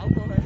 alcohol.